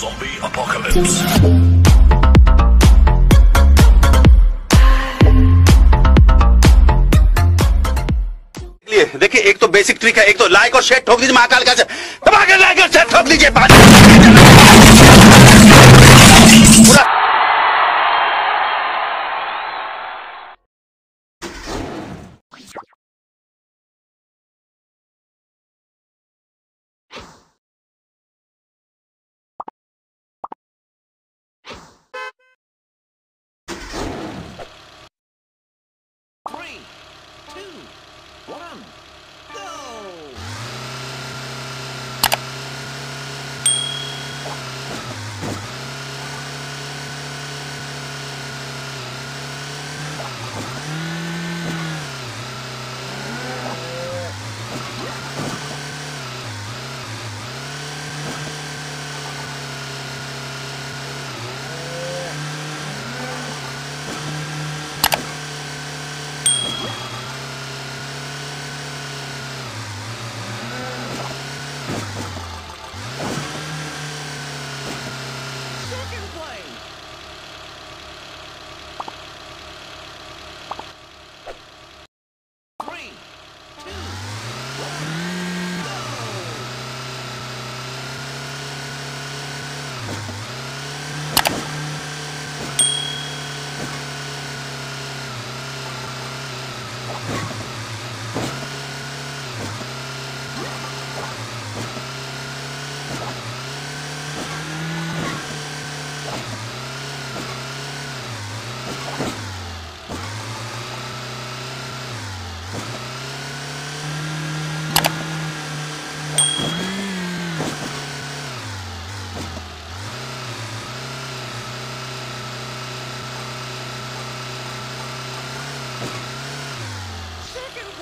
Zombie Apocalypse. देखिए एक तो बेसिक ट्रिक है एक तो लाइक और शेयर ठोक दीजिए महाकाल का दबा लाइक और शेयर ठोक दीजिए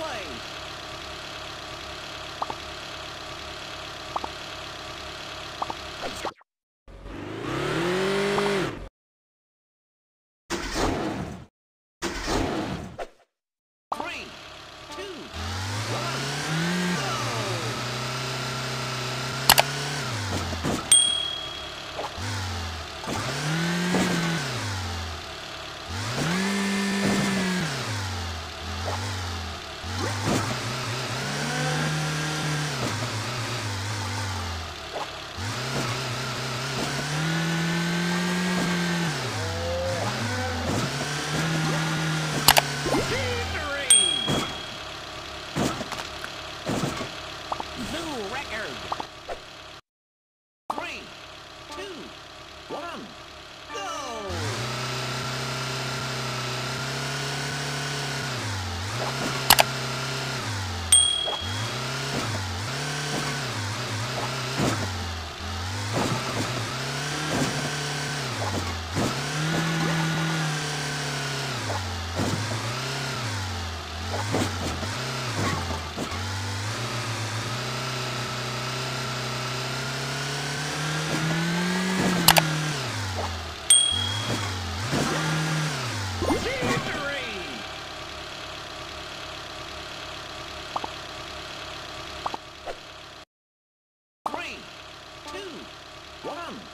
plane. New record. Three, two, one. One!